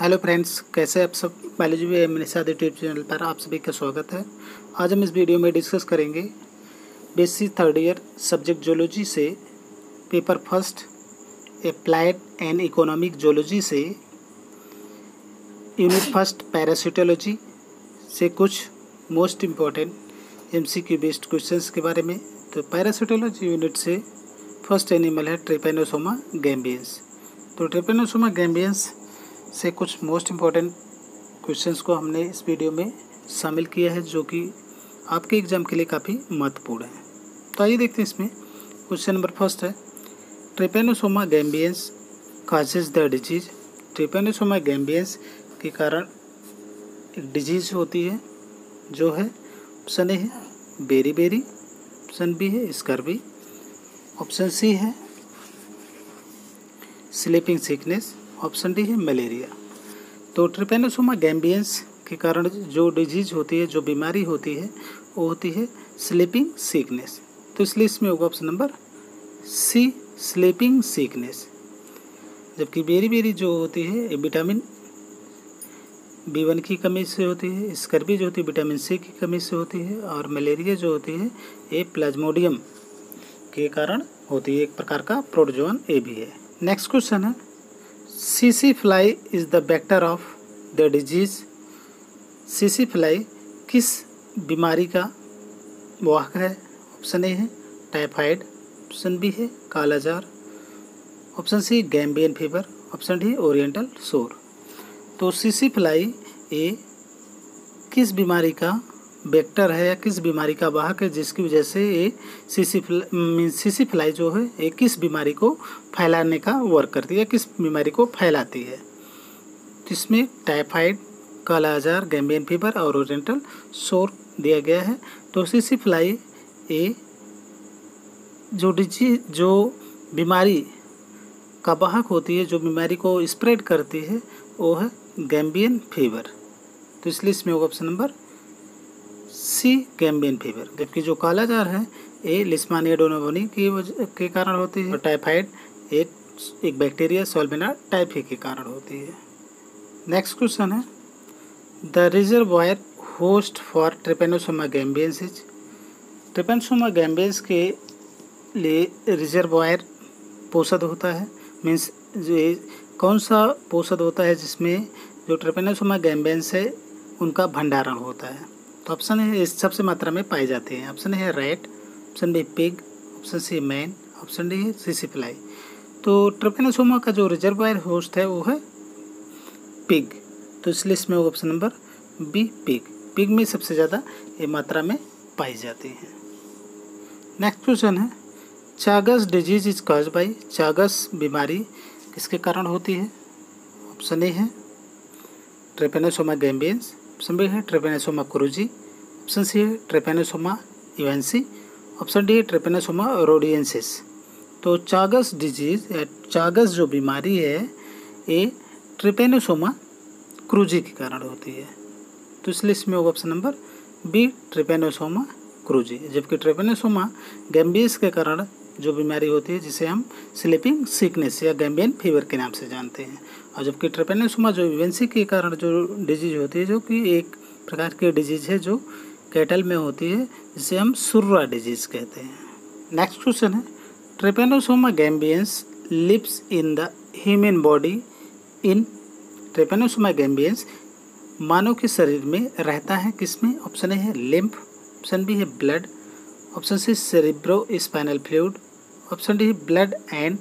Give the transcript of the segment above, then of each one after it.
Hello friends कैसे आप सब? बायोलॉजी में मेरे साथ यूट्यूब चैनल पर आप सभी का स्वागत है। आज हम इस वीडियो में डिस्कस करेंगे basic third year subject zoology से paper first applied and economic zoology से यूनिट फ़र्स्ट पैरासिटोलॉजी से कुछ most important MCQ based questions के बारे में। तो पैरासिटोलॉजी यूनिट से फ़र्स्ट एनिमल है ट्रिपेनोसोमा गैम्बियंस तो ट्रिपेनोसोमा गैम्बियंस से कुछ मोस्ट इंपॉर्टेंट क्वेश्चंस को हमने इस वीडियो में शामिल किया है, जो कि आपके एग्ज़ाम के लिए काफ़ी महत्वपूर्ण है। तो आइए देखते हैं इसमें। क्वेश्चन नंबर फ़र्स्ट है trypanosoma gambiense causes the disease trypanosoma gambiense के कारण एक डिज़ीज़ होती है, जो है ऑप्शन ए है बेरी बेरी ऑप्शन बी है स्कर्बी ऑप्शन सी है स्लीपिंग सिकनेस ऑप्शन डी है मलेरिया। तो ट्रिपेनोसोमा गैम्बियंस के कारण जो डिज़ीज़ होती है, जो बीमारी होती है, वो होती है स्लीपिंग सीकनेस तो इसलिए इसमें होगा option number C sleeping sickness जबकि बेरी बेरी जो होती है विटामिन बी वन की कमी से होती है स्कर्बी जो होती है विटामिन सी की कमी से होती है, और मलेरिया जो होती है, ये प्लाज्मोडियम के कारण होती है। एक प्रकार का प्रोटोजोन ए भी है। नेक्स्ट क्वेश्चन है। CC fly is the vector of the disease CC fly किस बीमारी का वाहक है? ऑप्शन ए है टाइफाइड ऑप्शन बी है, कालाजार. Option C Gambian fever option D oriental sore तो सीसी फ्लाई ए किस बीमारी का वेक्टर है या किस बीमारी का वाहक है, जिसकी वजह से ये सीसी मीन सीसी फ्लाई जो है, ये किस बीमारी को फैलाने का वर्क करती है या किस बीमारी को फैलाती है। जिसमें टाइफाइड काला आजार गैम्बियन फीवर और ओरिएंटल शोर दिया गया है। तो सीसी फ्लाई ए जो डिजी जो बीमारी का वाहक होती है, जो बीमारी को स्प्रेड करती है, वो है गैम्बियन फीवर तो इसलिए इसमें होगा option number C gambian fever, जबकि जो काला जार है ये लिस्मानिया डोनोवोनी की के कारण होती है। और टाइफाइड एक एक बैक्टीरिया, सोलबिना टाइफी के कारण होती है। नेक्स्ट क्वेश्चन है। The reservoir host for trypanosoma gambiense is trypanosoma gambiense के लिए रिजर्वायर पोषद होता है मीन्स जो कौन सा पोषद होता है जिसमें जो ट्रिपेनोसोमा गैम्बियंस है, उनका भंडारण होता है। तो ऑप्शन है इस सबसे मात्रा में पाए जाते हैं। ऑप्शन है red option B pig option C man option D है सीसीफ्लाई तो ट्रोपेनोसोमा का जो रिजर्वायर होस्ट है, वो है पिग तो इसलिए इसमें option number B pig pig में सबसे ज़्यादा ये मात्रा में पाई जाती हैं। नेक्स्ट क्वेश्चन है chagas disease is cause by chagas बीमारी। किसके कारण होती है? ऑप्शन ए है ट्रेपेनोसोमा गैम्बियंस ऑप्शन बी है ट्रेपेनोसोमा क्रूजी, ऑप्शन सी है ट्रेपेनोसोमा यूएनसी ऑप्शन डी है ट्रेपेनोसोमा रोडियंसिस। तो चागस डिज़ीज़ या चागस जो बीमारी है, ये ट्रिपेनोसोमा क्रूजी के कारण होती है। तो इसलिए इसमें होगा option number B trypanosoma cruzi. जबकि ट्रिपेनोसोमा गैम्बियस के कारण जो बीमारी होती है, जिसे हम स्लीपिंग सिकनेस या गैम्बियन फीवर के नाम से जानते हैं। और जबकि ट्रेपेनोसोमा जो विवेंसी के कारण जो डिज़ीज़ होती है, जो कि एक प्रकार की डिज़ीज़ है, जो कैटल में होती है, जिसे हम सुर्रा डिज़ीज़ कहते हैं। नेक्स्ट क्वेश्चन है। Trypanosoma gambiense lives in the human body in trypanosoma gambiense मानव के शरीर में रहता है किसमें? ऑप्शन ए है लिम्फ ऑप्शन बी है blood option C cerebrospinal fluid option D है blood and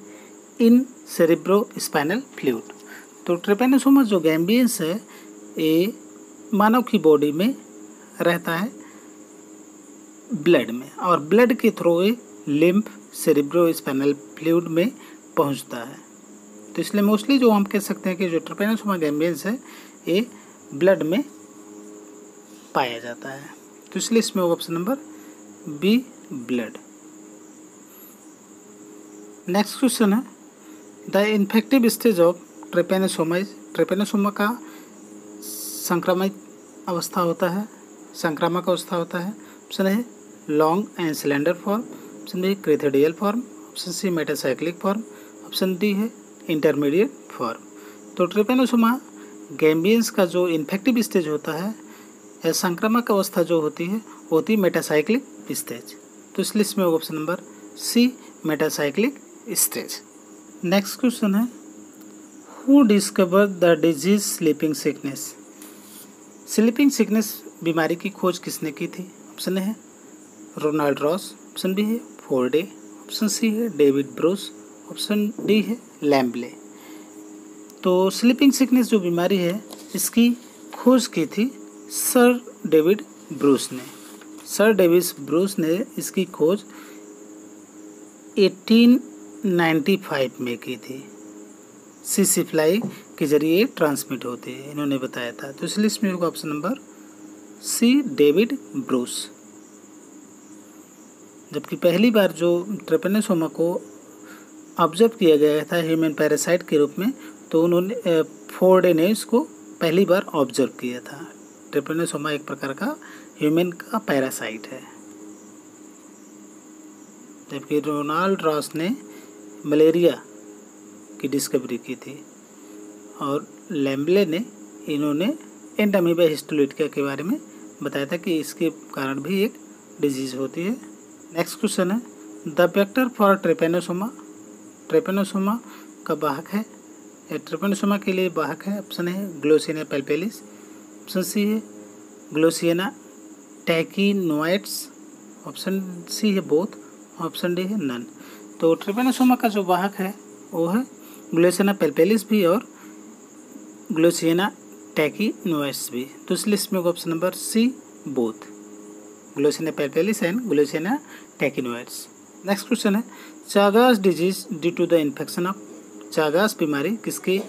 in cerebrospinal fluid तो ट्रिपेनोसोमा जो गैम्बियंस है, ये मानव की बॉडी में रहता है ब्लड में और ब्लड के थ्रू ये लिम्फ सेरिब्रो स्पेनल फ्लूड में पहुँचता है। तो इसलिए मोस्टली जो हम कह सकते हैं कि जो ट्रिपेनोसोमा गैम्बियंस है, ये ब्लड में पाया जाता है। तो इसलिए इसमें option number B, blood. Next question है, the infective stage of trypanosoma trypanosoma का संक्रमित अवस्था होता है, संक्रामक अवस्था होता है। ऑप्शन है long and slender form, option B crithidial form, option C metacyclic form, option D है इंटरमीडिएट फॉर्म। तो ट्रिपेनोसोमा गैम्बियंस का जो इन्फेक्टिव स्टेज होता है, या संक्रामक अवस्था जो होती है वो होती है मेटासाइक्लिक स्टेज। तो इसलिए इसमें होगा option number C metacyclic stage. Next question है who discover the disease sleeping sickness sleeping sickness बीमारी की खोज किसने की थी? ऑप्शन है। रोनाल्ड रॉस ऑप्शन बी है। फोर्डे ऑप्शन सी है। डेविड ब्रूस ऑप्शन डी है। लैम्बले तो स्लीपिंग सिकनेस जो बीमारी है, इसकी खोज की थी सर डेविड ब्रूस ने। सर डेविस ब्रूस ने इसकी खोज 1895 में की थी। सी फ्लाई के ज़रिए ट्रांसमिट होते हैं, इन्होंने बताया था। तो इसलिए इसमें होगा option number C David Bruce जबकि पहली बार जो ट्रेपेनोसोमा को ऑब्ज़र्व किया गया था ह्यूमन पैरासाइट के रूप में तो उन्होंने फोर्डे ने इसको पहली बार ऑब्ज़र्व किया था। ट्रेपेनोसोमा एक प्रकार का ह्यूमन का पैरासाइट है। जबकि रोनाल्ड रॉस ने मलेरिया की डिस्कवरी की थी। और लैम्बले ने इन्होंने एंडामीबा हिस्टोलिटिका के बारे में बताया था कि इसके कारण भी एक डिज़ीज़ होती है। नेक्स्ट क्वेश्चन है the vector for trypanosoma trypanosoma का वाहक है। या ट्रेपेनोसोमा के लिए वाहक है ऑप्शन है ग्लोसिना पेल्पेलिस ऑप्शन सी है ग्लोसियना टैकिनोइट्स ऑप्शन सी है बोथ ऑप्शन डी है नन तो ट्रिपेनोसोमा का जो वाहक है, वो है ग्लोसियना पेल्पेलिस भी और ग्लोसियना टैकिनोइट्स भी। तो इस लिस्ट में option number C both glossina palpalis and glossina tachinoides next question है Chagas disease due to the infection of Chagas बीमारी किसके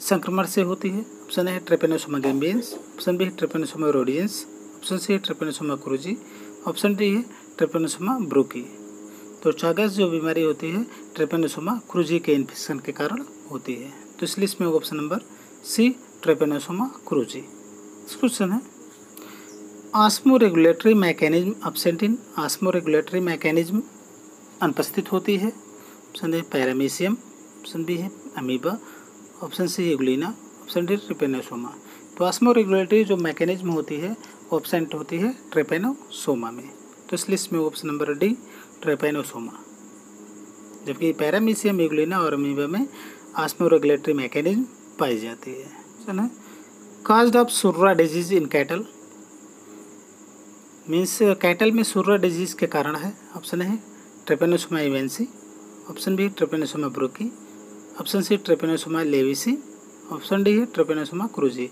संक्रमण से होती है? ऑप्शन है ट्रेपेनोसोमा गैम्बियंस ऑप्शन बी है ट्रेपेनोसोमा रोडियंस ऑप्शन सी है ट्रेपेनोसोमा क्रूजी ऑप्शन डी है ट्रेपेनोसोमा ब्रोकी तो चागस जो बीमारी होती है, ट्रेपेनोसोमा क्रूजी के इन्फेक्शन के कारण होती है। तो इसलिए इसमें option number C trypanosoma cruzi. Question है osmo regulatory mechanism absent in osmo regulatory mechanism अनुपस्थित होती है। Option A paramecium option B है अमीबा ऑप्शन सी है ग्लीना ऑप्शन डी ट्रिपेनोसोमा तो आस्मो रेगुलेटरी जो मैकेनिज्म होती है अपसेंट होती है ट्रेपेनोसोमा में। तो इस लिस्ट में ऑप्शन नंबर डी ट्रेपेनोसोमा। जबकि पैरामीशियम एगुलिना और अमीबा में आस्मो रेगुलेटरी मैकेनिज्म पाई जाती है। है ना? Cause of surra disease in cattle means cattle में सुर्रा डिज़ीज़ के कारण है। ऑप्शन है trypanosoma evansi option B trypanosoma brucei option C trypanosoma lewisi option D है ट्रेपेनोसोमा क्रूजी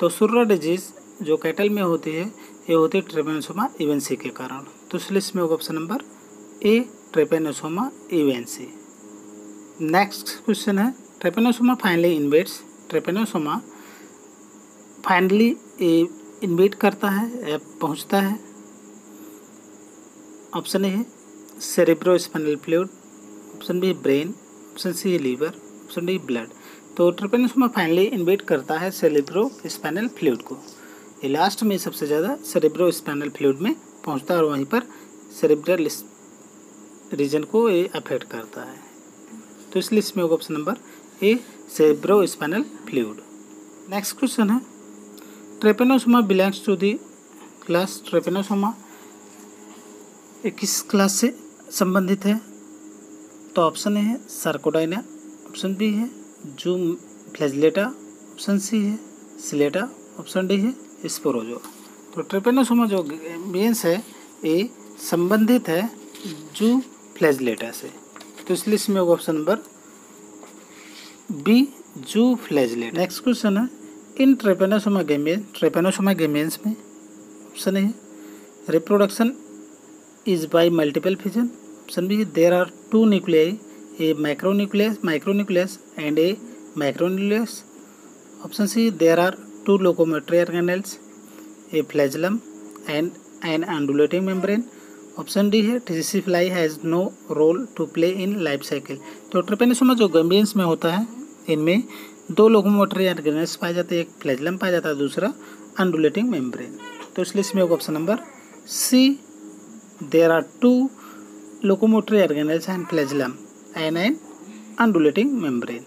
तो सुर्रा डिज़ीज़ जो कैटल में होती है, ये होती है ट्रेपेनोसोमा इवेंसी के कारण। तो इस लिस्ट में होगा option number A, trypanosoma evansi next question है, trypanosoma finally invades trypanosoma finally invade करता है या पहुँचता है। ऑप्शन ए है cerebro spinal fluid option B है ब्रेन ऑप्शन सी है लीवर ऑप्शन डी ब्लड तो ट्रिपेनोसोमा फाइनली इन्वेट करता है सेरेब्रो स्पाइनल फ्लूड को। ये लास्ट में सबसे ज़्यादा सेरेब्रो स्पाइनल फ्लूड में पहुँचता है और वहीं पर सेरेब्रल रीजन को ये अफेक्ट करता है। तो इसलिए इसमें होगा option number A cerebrospinal fluid next question है। Trypanosoma belongs to the class trypanosoma ये किस क्लास से संबंधित है? तो ऑप्शन ए है सार्कोडाइना ऑप्शन बी है जूम फ्लैजलेटा ऑप्शन सी है सिलेटा ऑप्शन डी है स्पोरोजो तो ट्रिपेनोसोमा जो बेंस है, ये संबंधित है जू फ्लैजलेटा से। तो इसलिए इसमें होगा option number B, zoo flagellate next question है, इन ट्रेपेनोसोमा गेमें ट्रेपेनोसोमा गेमेंस में option A reproduction is by multiple fission option B there are two nuclei a micronucleus micronucleus and a micronucleus option C there are two locomotory organelles a flagellum and an undulating membrane option D है tsetse fly has no role to play in life cycle. तो ट्रिपेनिसोमा जो गम्बियंस में होता है, इनमें दो locomotory organelles पाए जाते हैं, एक फ्लैजलम पाया जाता है, दूसरा अनडुलेटिंग मेम्ब्रेन। तो इसलिए इसमें होगा option number C. There are two locomotory organelles and flagellum and an undulating membrane.